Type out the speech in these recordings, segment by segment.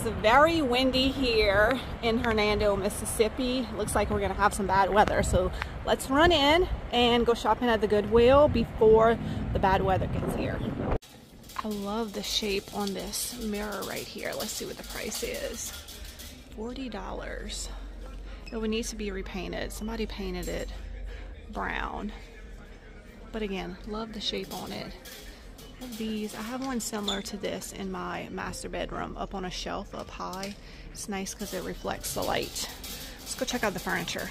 It's very windy here in Hernando, Mississippi. Looks like we're gonna have some bad weather. So let's run in and go shopping at the Goodwill before the bad weather gets here. I love the shape on this mirror right here. Let's see what the price is. $40. It would need to be repainted. Somebody painted it brown. But again, love the shape on it. These, I have one similar to this in my master bedroom up on a shelf up high. It's nice because it reflects the light. Let's go check out the furniture.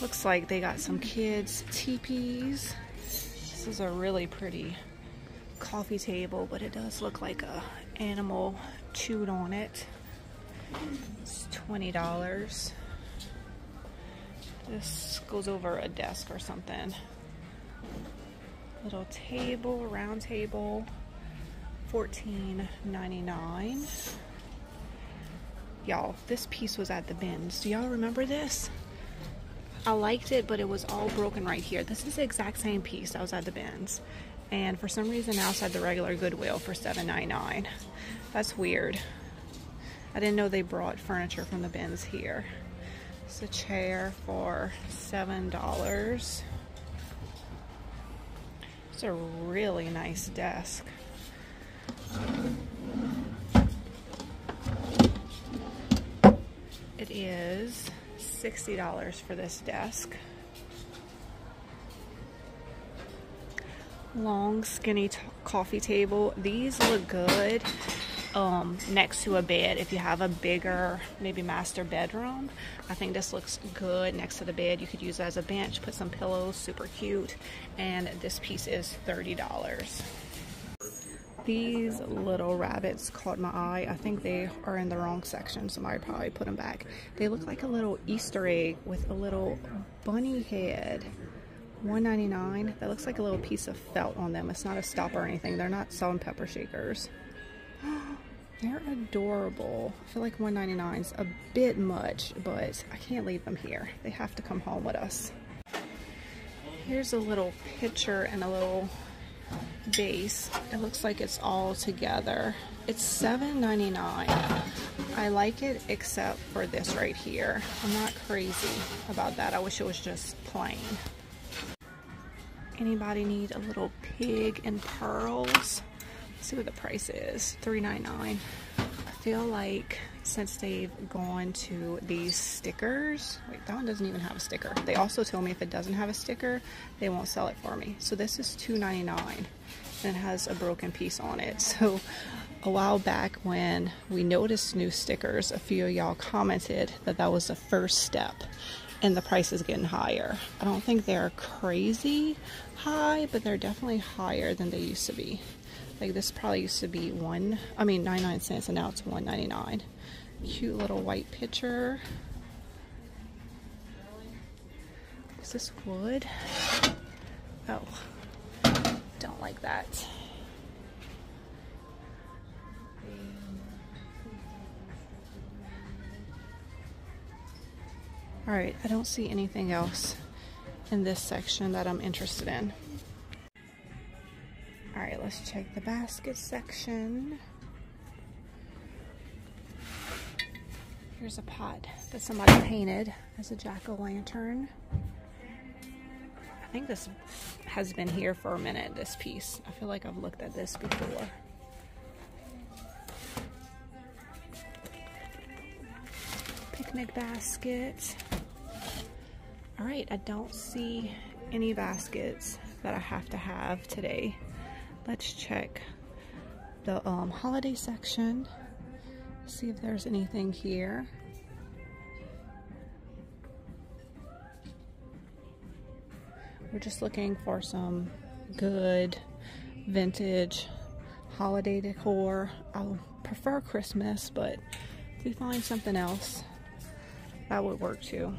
Looks like they got some kids teepees. This is a really pretty coffee table, but it does look like a animal chewed on it. It's $20. This goes over a desk or something. Little table, round table, $14.99. Y'all, this piece was at the bins. Do y'all remember this? I liked it, but it was all broken right here. This is the exact same piece that was at the bins. And for some reason now it's the regular Goodwill for $7.99. That's weird. I didn't know they brought furniture from the bins here. It's a chair for $7. It's a really nice desk. It is $60 for this desk. Long, skinny coffee table. These look good um, next to a bed if you have a bigger maybe master bedroom I think this looks good next to the bed. You could use it as a bench put some pillows super cute and this piece is $30 these little rabbits caught my eye. I think they are in the wrong section somebody probably put them back. They look like a little Easter egg with a little bunny head. 199 that looks like a little piece of felt on them. It's not a stop or anything. They're not salt and pepper shakers they're adorable. I feel like 199 is a bit much, but I can't leave them here. They have to come home with us. Here's a little pitcher and a little base. It looks like it's all together. It's $7.99. I like it except for this right here. I'm not crazy about that. I wish it was just plain. Anybody need a little pig and pearls? See what the price is. $3.99. I feel like since they've gone to these stickers, wait, that one doesn't even have a sticker. They also told me if it doesn't have a sticker, they won't sell it for me. So this is $2.99 and it has a broken piece on it. So a while back when we noticed new stickers, a few of y'all commented that that was the first step and the price is getting higher. I don't think they're crazy high, but they're definitely higher than they used to be. Like this probably used to be one, I mean 99 cents and now it's 1.99. Cute little white pitcher. Is this wood? Oh, don't like that. All right, I don't see anything else in this section that I'm interested in. Let's check the basket section. Here's a pot that somebody painted as a jack-o'-lantern. I think this has been here for a minute, this piece. I feel like I've looked at this before. Picnic basket. All right, I don't see any baskets that I have to have today. Let's check the um, holiday section. See if there's anything here. We're just looking for some good vintage holiday decor. I prefer Christmas, but if we find something else, that would work too.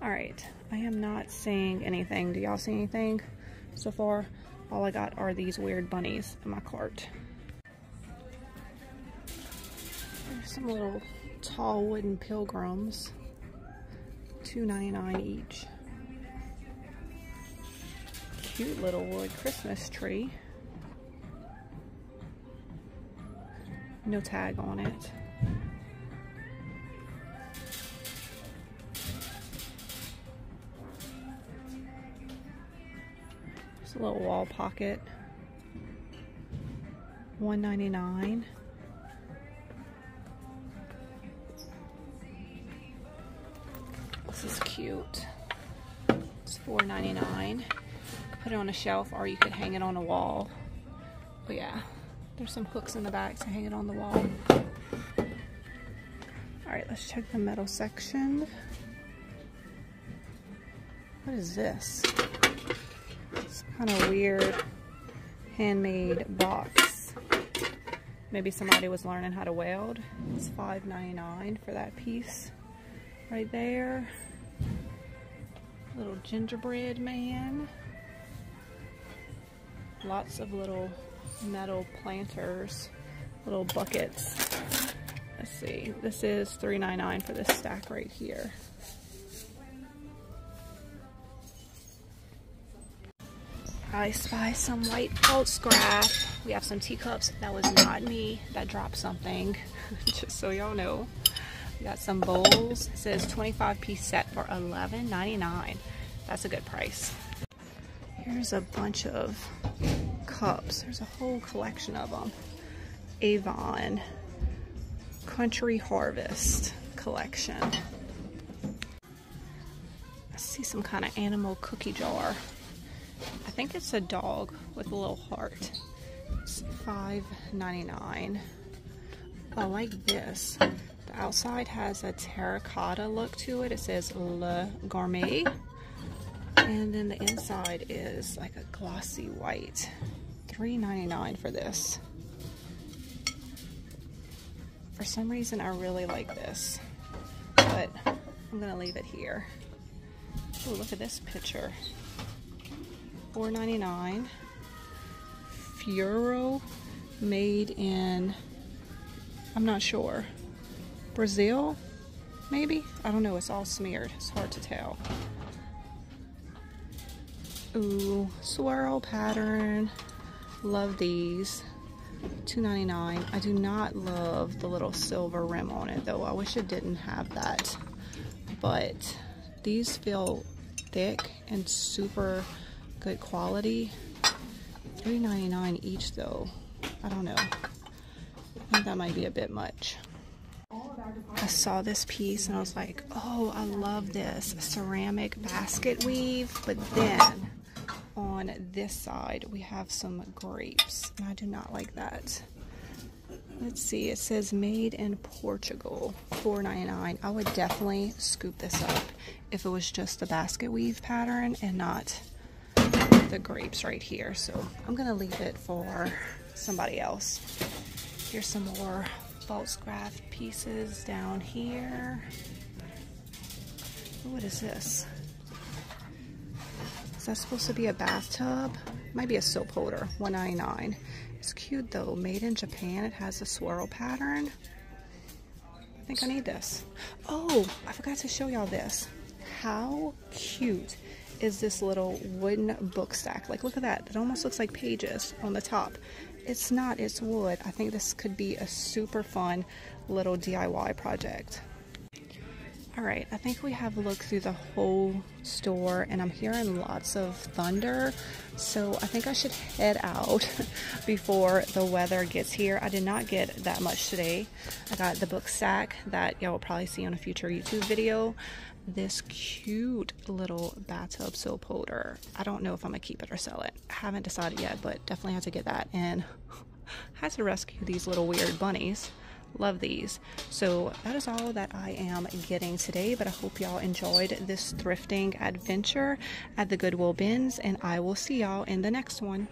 All right, I am not seeing anything. Do y'all see anything so far? All I got are these weird bunnies in my cart. There's some little tall wooden pilgrims. $2.99 each. Cute little wood Christmas tree. No tag on it. A little wall pocket. 199 This is cute. It's $4.99. Put it on a shelf or you could hang it on a wall. But yeah, there's some hooks in the back to hang it on the wall. Alright, let's check the metal section. What is this? It's kind of weird handmade box. Maybe somebody was learning how to weld. It's $5.99 for that piece right there. Little gingerbread man. Lots of little metal planters, little buckets. Let's see, this is $3.99 for this stack right here. I spy some white Pfaltzgraff. We have some teacups. That was not me that dropped something, just so y'all know. We got some bowls. It says 25 piece set for $11.99. That's a good price. Here's a bunch of cups. There's a whole collection of them. Avon Country Harvest collection. I see some kind of animal cookie jar. I think it's a dog with a little heart. It's $5.99. I like this. The outside has a terracotta look to it. It says Le Gourmet. And then the inside is like a glossy white. $3.99 for this. For some reason, I really like this, but I'm gonna leave it here. Oh, look at this picture. $4.99. Furo made in, I'm not sure, Brazil, maybe? I don't know, it's all smeared. It's hard to tell. Ooh, swirl pattern. Love these. $2.99. I do not love the little silver rim on it though. I wish it didn't have that. But these feel thick and super good quality. $3.99 each though. I don't know. I think that might be a bit much. I saw this piece and I was like, oh, I love this ceramic basket weave. But then on this side, we have some grapes. And I do not like that. Let's see, it says made in Portugal, $4.99. I would definitely scoop this up if it was just the basket weave pattern and not the grapes right here. So I'm gonna leave it for somebody else. Here's some more Pfaltzgraff pieces down here. What is this? Is that supposed to be a bathtub? Might be a soap holder, 199. It's cute though, made in Japan. It has a swirl pattern. I think I need this. Oh, I forgot to show y'all this. How cute is this little wooden book stack. Like, look at that. It almost looks like pages on the top. It's not, it's wood. I think this could be a super fun little DIY project. All right, I think we have looked through the whole store and I'm hearing lots of thunder. So I think I should head out before the weather gets here. I did not get that much today. I got the book stack that y'all will probably see on a future YouTube video. This cute little bathtub soap holder. I don't know if I'm gonna keep it or sell it. I haven't decided yet, but definitely have to get that. And had to rescue these little weird bunnies. Love these. So that is all that I am getting today, but I hope y'all enjoyed this thrifting adventure at the Goodwill Bins, and I will see y'all in the next one.